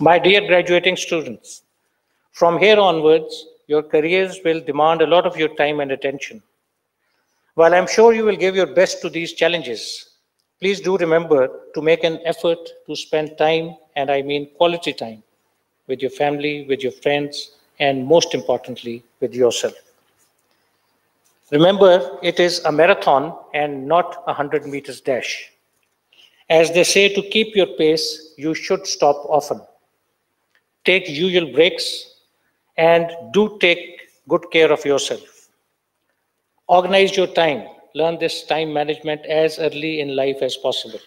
My dear graduating students, from here onwards, your careers will demand a lot of your time and attention. While I'm sure you will give your best to these challenges, please do remember to make an effort to spend time, and I mean quality time, with your family, with your friends, and most importantly, with yourself. Remember, it is a marathon and not a 100 meters dash. As they say, to keep your pace, you should stop often. Take usual breaks and do take good care of yourself. Organize your time. Learn this time management as early in life as possible.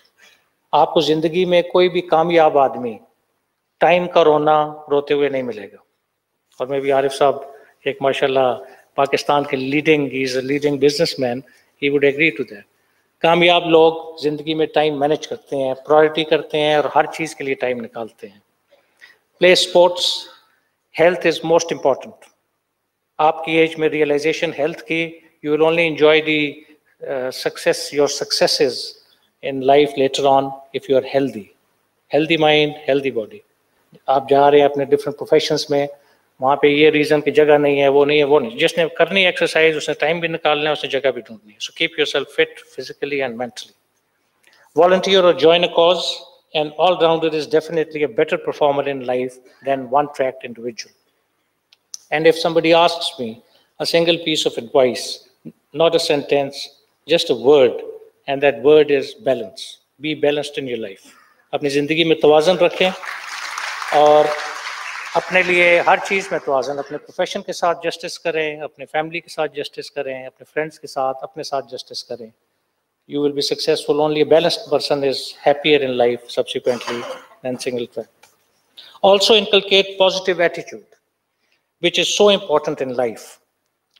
आपको ज़िंदगी में कोई भी कामयाब आदमी time का रोना रोते हुए नहीं मिलेगा और मैं भी आरिफ साहब, एक माशाल्लाह पाकिस्तान के leading is a leading businessman he would agree to that कामयाब लोग ज़िंदगी में टाइम मैनेज करते हैं प्रायोरिटी करते हैं और हर चीज़ के लिए टाइम निकालते हैं play sports health is most important आपकी एज में रियलाइजेशन हेल्थ की you will only enjoy the success your successes in life later on if you are healthy healthy mind healthy body आप जा रहे हैं अपने डिफरेंट प्रोफेशंस में वहाँ पे ये रीजन की जगह नहीं है वो नहीं है वो नहीं जिसने करनी है एक्सरसाइज उसने टाइम भी निकालना है उसने जगह भी ढूंढनी है so keep yourself fit physically and mentally volunteer or join a cause an all-rounder is definitely a better performer in life than one-tracked individual and if somebody asks me a single piece of advice not a sentence just a word and that word is balance be balanced in your life अपनी ज़िंदगी में तवाज़न रखें और अपने लिए हर चीज़ में तोज़न अपने profession के साथ जस्टिस करें अपने फैमिली के साथ जस्टिस करें अपने फ्रेंड्स के साथ अपने साथ जस्टिस करें you will be successful. Only a balanced person is happier in life subsequently than single track also inculcate positive attitude which is so important in life.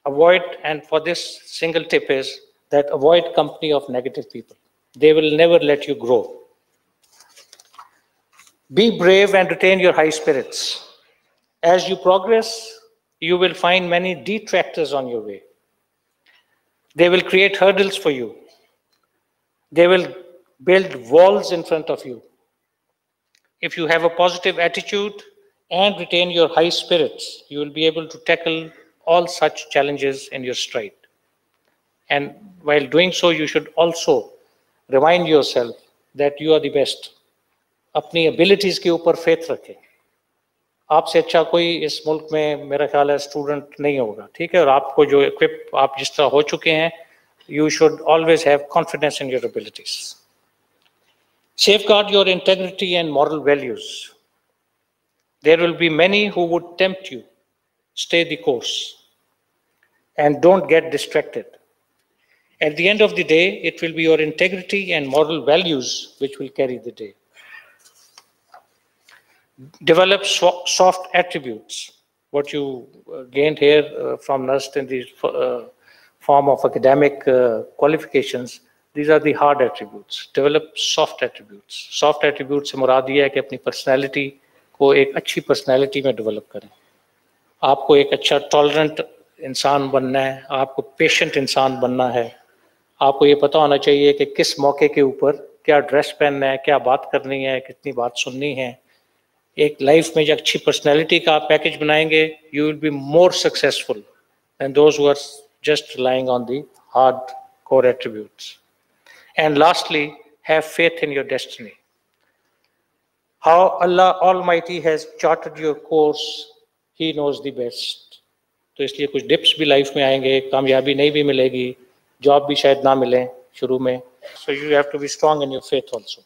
Avoid and for this single tip is that avoid company of negative people. They will never let you grow. Be brave and retain your high spirits. As you progress, you will find many detractors on your way. They will create hurdles for you. They will build walls in front of you. If you have a positive attitude and retain your high spirits, you will be able to tackle all such challenges in your stride. And while doing so, you should also remind yourself that you are the best. अपनी abilities के ऊपर faith रखें आपसे अच्छा कोई इस मुल्क में मेरा ख्याल है स्टूडेंट नहीं होगा ठीक है और आपको जो इक्विप आप जिस तरह हो चुके हैं you should always have confidence in your abilities. Safeguard your integrity and moral values. There will be many who would tempt you. Stay the course and don't get distracted. At the end of the day, it will be your integrity and moral values which will carry the day. Develop soft attributes. What you uh, gained here uh, from NUST and the. Uh, form of academic qualifications, these are the hard attributes. Develop soft attributes. Soft attributes से मुराद ये है कि अपनी personality को एक अच्छी personality में develop करें आपको एक अच्छा टॉलरेंट इंसान बनना है आपको पेशेंट इंसान बनना है आपको ये पता होना चाहिए कि किस मौके के ऊपर क्या ड्रेस पहनना है क्या बात करनी है कितनी बात सुननी है एक लाइफ में जो अच्छी पर्सनैलिटी का आप पैकेज बनाएँगे you will be more successful and those are just relying on the hard core attributes. And lastly, have faith in your destiny. How Allah Almighty has charted your course, He knows the best. तो इसलिए कुछ dips भी life में आएंगे कामयाबी नहीं भी मिलेगी जॉब भी शायद ना मिले शुरू में so you have to be strong in your faith also